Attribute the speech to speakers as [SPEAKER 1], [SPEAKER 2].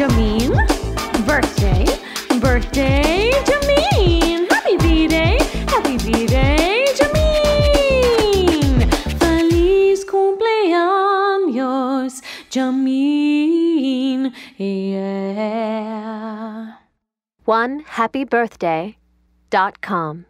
[SPEAKER 1] Jameen. Birthday, birthday, Jameen. Happy B-Day, happy B-Day, Jameen. Feliz cumpleaños, Jameen. Yeah.
[SPEAKER 2] One happy birthday dot com.